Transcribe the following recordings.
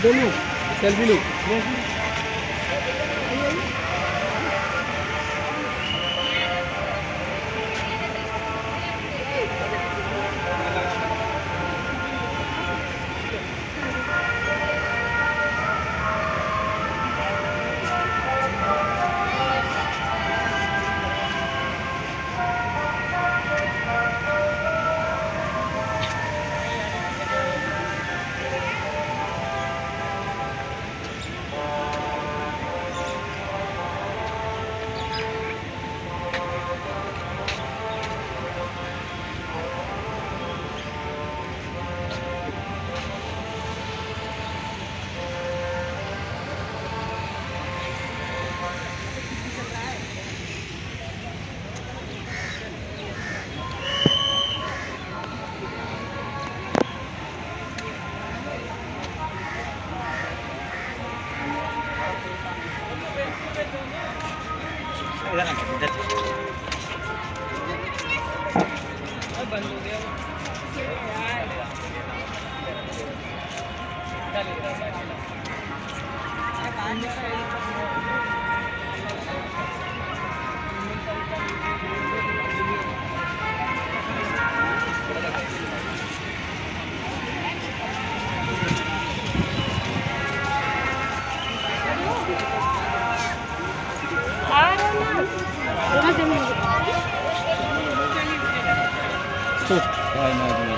फोटो लूँ सेल्फी लूँ Ah, não, Thank you. Tut. Vay merdiven.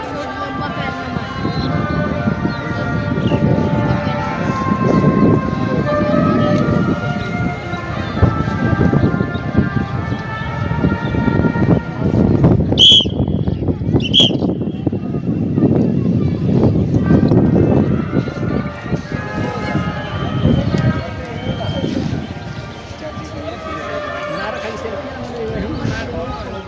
बहुत लंबा पहनना